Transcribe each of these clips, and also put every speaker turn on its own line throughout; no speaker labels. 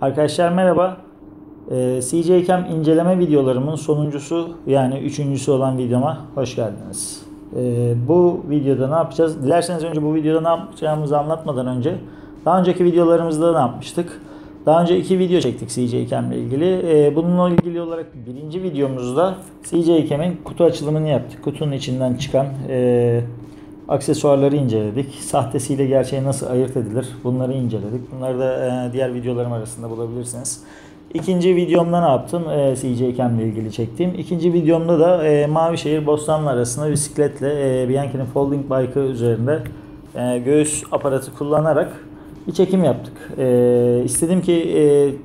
Arkadaşlar merhaba. Ee, CJ Cam inceleme videolarımın sonuncusu yani üçüncüsü olan videoma hoş geldiniz. Ee, bu videoda ne yapacağız? Dilerseniz önce bu videoda ne yapacağımızı anlatmadan önce daha önceki videolarımızda ne yapmıştık? Daha önce iki video çektik CJ Cam ile ilgili. Ee, bununla ilgili olarak birinci videomuzda CJ Cam'in kutu açılımını yaptık. Kutunun içinden çıkan e, aksesuarları inceledik. Sahtesiyle gerçeği nasıl ayırt edilir bunları inceledik. Bunları da e, diğer videolarım arasında bulabilirsiniz. İkinci videomda ne yaptım? E, CJ Cam ile ilgili çektiğim. İkinci videomda da e, Mavişehir Bostanlı arasında bisikletle e, Bianchi'nin folding bike'ı üzerinde e, göğüs aparatı kullanarak bir çekim yaptık. E, istedim ki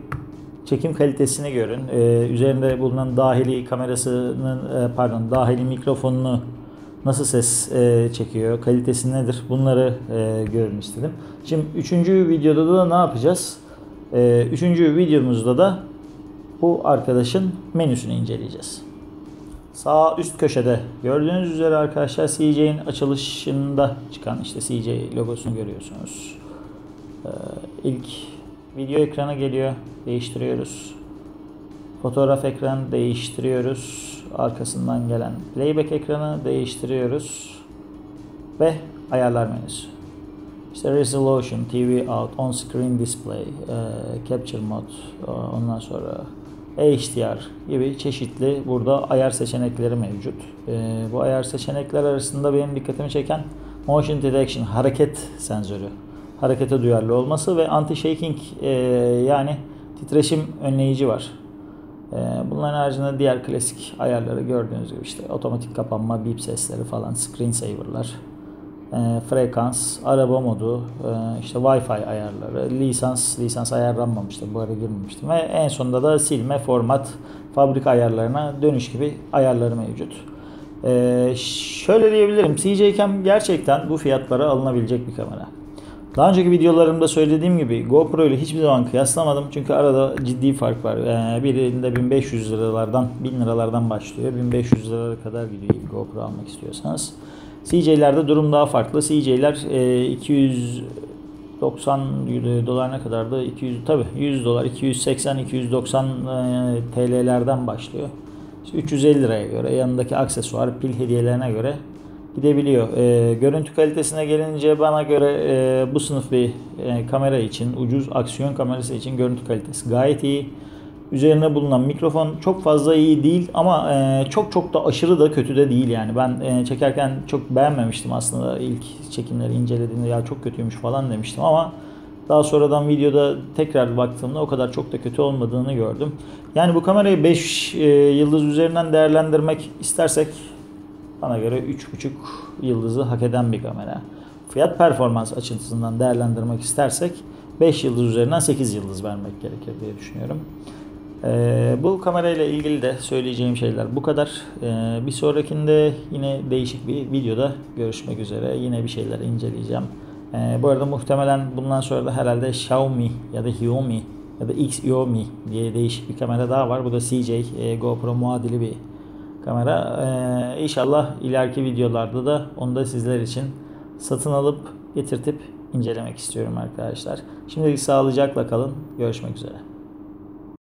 çekim kalitesini görün. Üzerinde bulunan dahili kamerasının pardon dahili mikrofonunu nasıl ses e, çekiyor, kalitesi nedir bunları e, görün istedim. Şimdi üçüncü videoda da ne yapacağız? E, üçüncü videomuzda da bu arkadaşın menüsünü inceleyeceğiz. Sağ üst köşede gördüğünüz üzere arkadaşlar CJ'in açılışında çıkan işte CJ logosunu görüyorsunuz. Ee, ilk video ekranı geliyor. Değiştiriyoruz. Fotoğraf ekranı değiştiriyoruz. Arkasından gelen playback ekranı değiştiriyoruz. Ve ayarlar menüsü. İşte resolution, TV out, on screen display, e, capture mode, e, ondan sonra HDR gibi çeşitli burada ayar seçenekleri mevcut. E, bu ayar seçenekler arasında benim dikkatimi çeken motion detection, hareket sensörü. Harekete duyarlı olması ve anti-shaking e, yani titreşim önleyici var. E, bunların haricinde diğer klasik ayarları gördüğünüz gibi işte otomatik kapanma, bip sesleri falan, screensaver'lar, e, frekans, araba modu, e, işte Wi-Fi ayarları, lisans, lisans ayarlanmamıştı bu arada girmemiştim ve en sonunda da silme, format, fabrika ayarlarına dönüş gibi ayarları mevcut. Şöyle diyebilirim, CJ Cam gerçekten bu fiyatlara alınabilecek bir kamera. Daha önceki videolarımda söylediğim gibi GoPro ile hiçbir zaman kıyaslamadım. Çünkü arada ciddi fark var. Ee, birinde 1500 liralardan 1000 liralardan başlıyor. 1500 liralara kadar gidiyor GoPro almak istiyorsanız. CJ'lerde durum daha farklı. CJ'ler e, 290 dolar ne kadardı? 200 tabi 100 dolar 280 290 e, TL'lerden başlıyor. İşte 350 liraya göre yanındaki aksesuar pil hediyelerine göre gidebiliyor. E, görüntü kalitesine gelince bana göre e, bu sınıf bir e, kamera için, ucuz aksiyon kamerası için görüntü kalitesi gayet iyi. Üzerine bulunan mikrofon çok fazla iyi değil ama e, çok çok da aşırı da kötü de değil yani. Ben e, çekerken çok beğenmemiştim aslında ilk çekimleri incelediğimde ya çok kötüymüş falan demiştim ama daha sonradan videoda tekrar baktığımda o kadar çok da kötü olmadığını gördüm. Yani bu kamerayı 5 e, yıldız üzerinden değerlendirmek istersek bana göre 3.5 yıldızı hak eden bir kamera. Fiyat performans açısından değerlendirmek istersek 5 yıldız üzerinden 8 yıldız vermek gerekir diye düşünüyorum. Ee, bu kamerayla ilgili de söyleyeceğim şeyler bu kadar. Ee, bir sonrakinde yine değişik bir videoda görüşmek üzere. Yine bir şeyler inceleyeceğim. Ee, bu arada muhtemelen bundan sonra da herhalde Xiaomi ya da Xiaomi ya da Xiaomi diye değişik bir kamera daha var. Bu da CJ e, GoPro muadili bir kamera. Ee, inşallah ileriki videolarda da onu da sizler için satın alıp getirtip incelemek istiyorum arkadaşlar. Şimdilik sağlıcakla kalın. Görüşmek üzere.